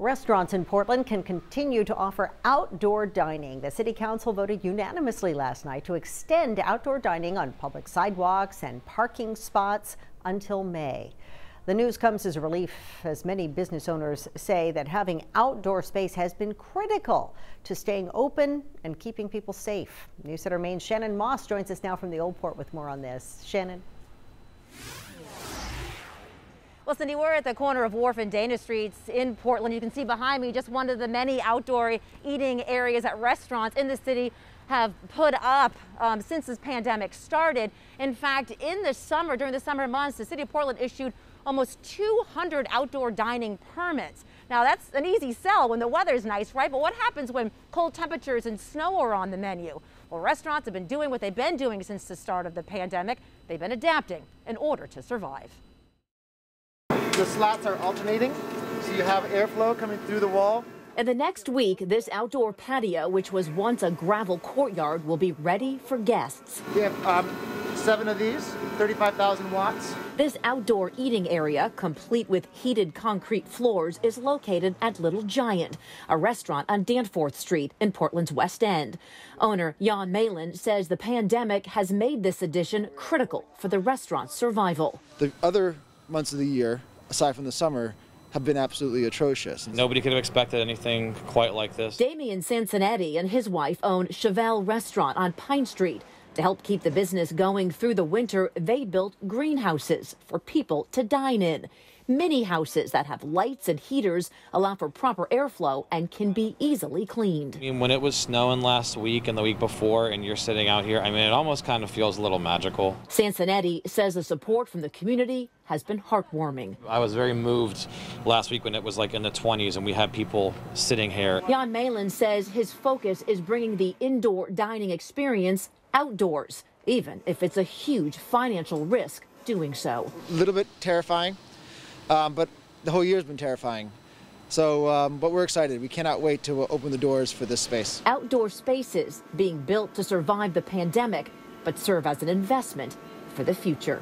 Restaurants in Portland can continue to offer outdoor dining. The City Council voted unanimously last night to extend outdoor dining on public sidewalks and parking spots until May. The news comes as a relief as many business owners say that having outdoor space has been critical to staying open and keeping people safe. News Center Maine's Shannon Moss joins us now from the Old Port with more on this. Shannon. Well, Cindy, we're at the corner of Wharf and Dana Streets in Portland. You can see behind me just one of the many outdoor eating areas at restaurants in the city have put up um, since this pandemic started. In fact, in the summer, during the summer months, the city of Portland issued almost 200 outdoor dining permits. Now that's an easy sell when the weather's nice, right? But what happens when cold temperatures and snow are on the menu? Well, restaurants have been doing what they've been doing since the start of the pandemic. They've been adapting in order to survive the slats are alternating, so you have airflow coming through the wall. And the next week, this outdoor patio, which was once a gravel courtyard, will be ready for guests. We have um, seven of these, 35,000 watts. This outdoor eating area, complete with heated concrete floors, is located at Little Giant, a restaurant on Danforth Street in Portland's West End. Owner Ian Malin says the pandemic has made this addition critical for the restaurant's survival. The other months of the year, aside from the summer, have been absolutely atrocious. Nobody could have expected anything quite like this. Damian Sansonetti and his wife own Chaval Restaurant on Pine Street. To help keep the business going through the winter, they built greenhouses for people to dine in. Mini houses that have lights and heaters allow for proper airflow and can be easily cleaned. I mean, when it was snowing last week and the week before, and you're sitting out here, I mean, it almost kind of feels a little magical. Cincinnati says the support from the community has been heartwarming. I was very moved last week when it was like in the 20s and we had people sitting here. Ian Malin says his focus is bringing the indoor dining experience outdoors, even if it's a huge financial risk doing so. A little bit terrifying um, but the whole year's been terrifying. So, um, but we're excited. We cannot wait to open the doors for this space. Outdoor spaces being built to survive the pandemic, but serve as an investment for the future.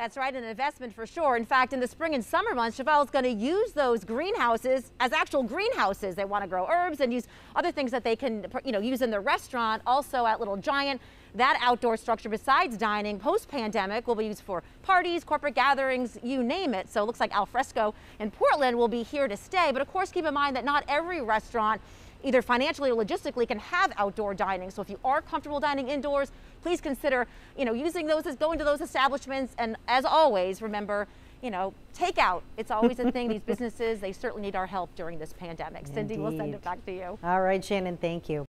That's right, an investment for sure. In fact, in the spring and summer months, Chaval is going to use those greenhouses as actual greenhouses. They want to grow herbs and use other things that they can, you know, use in their restaurant. Also at Little Giant, that outdoor structure, besides dining, post-pandemic, will be used for parties, corporate gatherings, you name it. So it looks like Alfresco in Portland will be here to stay. But of course, keep in mind that not every restaurant either financially or logistically can have outdoor dining. So if you are comfortable dining indoors, please consider, you know, using those as going to those establishments. And as always, remember, you know, takeout. It's always a thing. These businesses, they certainly need our help during this pandemic. Indeed. Cindy, we'll send it back to you. All right, Shannon, thank you.